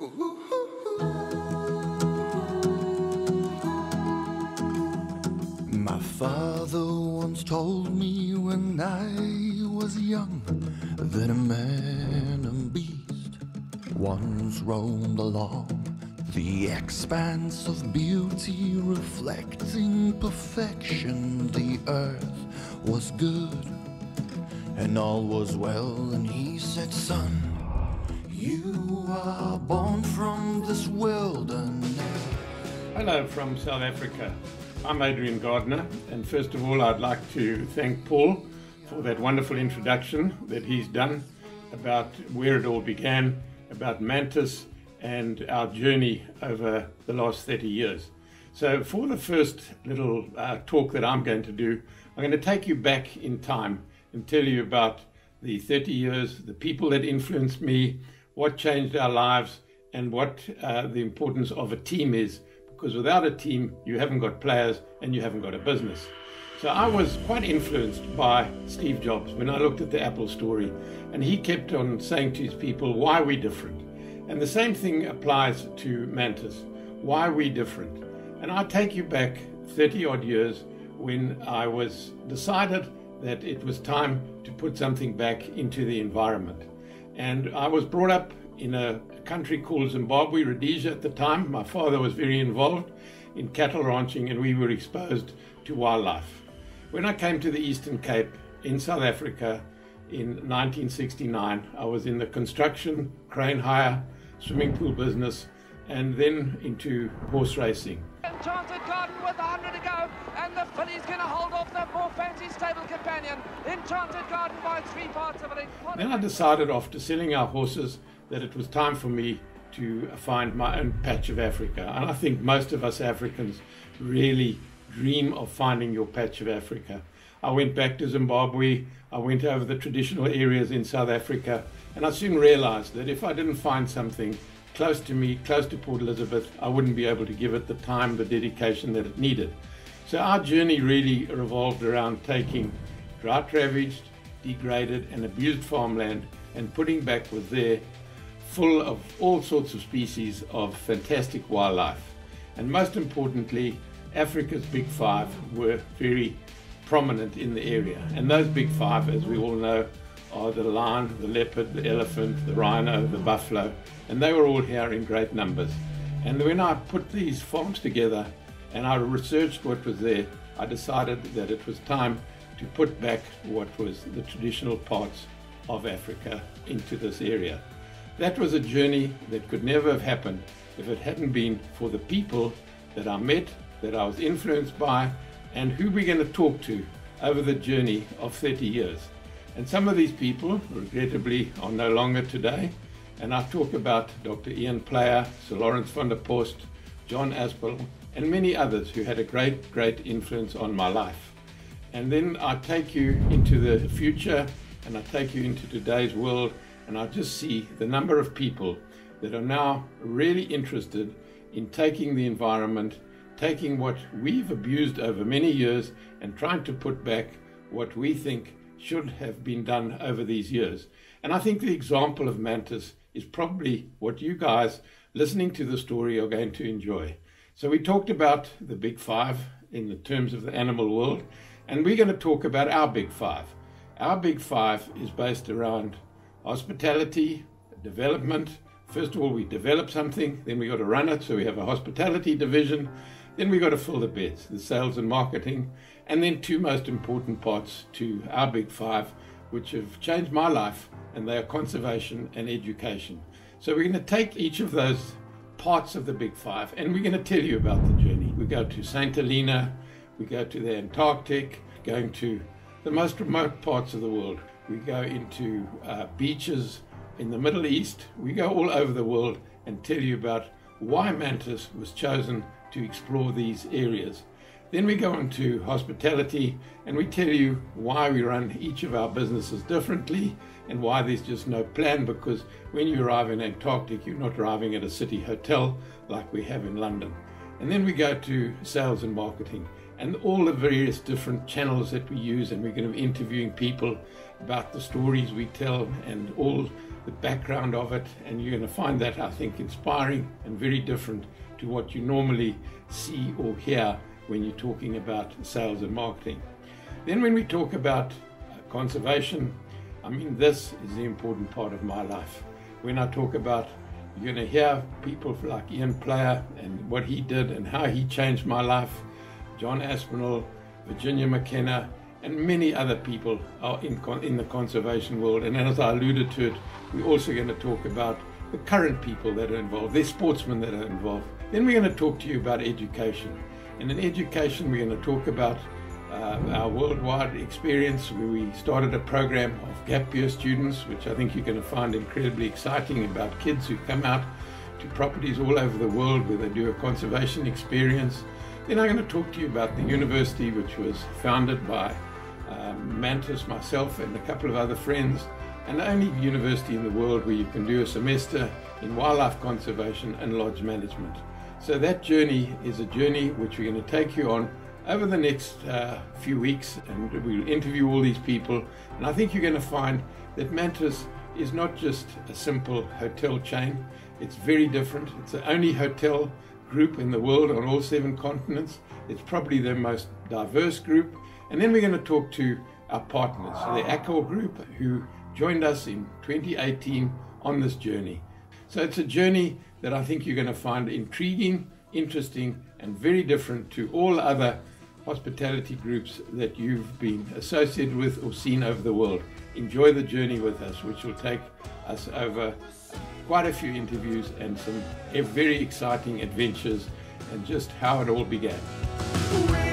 My father once told me when I was young that a man and beast once roamed along the expanse of beauty reflecting perfection. The earth was good and all was well, and he said, Son, this wilderness. Hello from South Africa. I'm Adrian Gardiner, and first of all, I'd like to thank Paul for that wonderful introduction that he's done about where it all began, about Mantis, and our journey over the last 30 years. So, for the first little uh, talk that I'm going to do, I'm going to take you back in time and tell you about the 30 years, the people that influenced me, what changed our lives, and what uh, the importance of a team is because without a team, you haven't got players and you haven't got a business. So I was quite influenced by Steve Jobs when I looked at the Apple story, and he kept on saying to his people, Why are we different? And the same thing applies to Mantis. Why are we different? And I take you back 30 odd years when I was decided that it was time to put something back into the environment. And I was brought up in a country called Zimbabwe, Rhodesia at the time. My father was very involved in cattle ranching and we were exposed to wildlife. When I came to the Eastern Cape in South Africa in 1969, I was in the construction, crane hire, swimming pool business, and then into horse racing. Enchanted Garden with 100 to go, and the filly's going to hold off the more fancy stable companion. Enchanted Garden by three parts of it. Then I decided after selling our horses that it was time for me to find my own patch of Africa. And I think most of us Africans really dream of finding your patch of Africa. I went back to Zimbabwe, I went over the traditional areas in South Africa, and I soon realized that if I didn't find something close to me, close to Port Elizabeth, I wouldn't be able to give it the time, the dedication that it needed. So our journey really revolved around taking drought ravaged, degraded, and abused farmland and putting back what's there full of all sorts of species of fantastic wildlife. And most importantly, Africa's big five were very prominent in the area. And those big five, as we all know, are the lion, the leopard, the elephant, the rhino, the buffalo, and they were all here in great numbers. And when I put these farms together and I researched what was there, I decided that it was time to put back what was the traditional parts of Africa into this area. That was a journey that could never have happened if it hadn't been for the people that I met, that I was influenced by, and who we're going to talk to over the journey of 30 years. And some of these people, regrettably, are no longer today. And I talk about Dr. Ian Player, Sir Laurens van der Post, John Aspinall, and many others who had a great, great influence on my life. And then I take you into the future and I take you into today's world and I just see the number of people that are now really interested in taking the environment, taking what we've abused over many years, and trying to put back what we think should have been done over these years. And I think the example of Mantis is probably what you guys listening to the story are going to enjoy. So, we talked about the big five in the terms of the animal world, and we're going to talk about our big five. Our big five is based around hospitality, development. First of all, we develop something, then we got to run it. So we have a hospitality division. Then we got to fill the beds, the sales and marketing, and then two most important parts to our big five, which have changed my life, and they are conservation and education. So we're going to take each of those parts of the big five, and we're going to tell you about the journey. We go to St. Helena, we go to the Antarctic, going to the most remote parts of the world we go into uh, beaches in the Middle East, we go all over the world and tell you about why Mantis was chosen to explore these areas. Then we go into hospitality and we tell you why we run each of our businesses differently and why there's just no plan because when you arrive in Antarctic, you're not arriving at a city hotel like we have in London. And then we go to sales and marketing and all the various different channels that we use, and we're going to be interviewing people about the stories we tell and all the background of it, and you're going to find that, I think, inspiring and very different to what you normally see or hear when you're talking about sales and marketing. Then, when we talk about uh, conservation, I mean, this is the important part of my life. When I talk about, you're going to hear people like Ian Player and what he did and how he changed my life, John Aspinall, Virginia McKenna, and many other people are in, in the conservation world. And as I alluded to it, we're also going to talk about the current people that are involved, the sportsmen that are involved. Then we're going to talk to you about education. And in education, we're going to talk about uh, our worldwide experience where we started a program of gap year students, which I think you're going to find incredibly exciting about kids who come out to properties all over the world where they do a conservation experience. Then I'm going to talk to you about the university, which was founded by um, Mantis, myself, and a couple of other friends, and the only university in the world where you can do a semester in wildlife conservation and lodge management. So that journey is a journey which we're going to take you on over the next uh, few weeks, and we'll interview all these people. And I think you're going to find that Mantis is not just a simple hotel chain. It's very different. It's the only hotel group in the world on all seven continents. It's probably the most diverse group. And then we're going to talk to our partners, the Accor Group, who joined us in 2018 on this journey. So it's a journey that I think you're going to find intriguing, interesting, and very different to all other hospitality groups that you've been associated with or seen over the world. Enjoy the journey with us, which will take us over quite a few interviews and some very exciting adventures and just how it all began.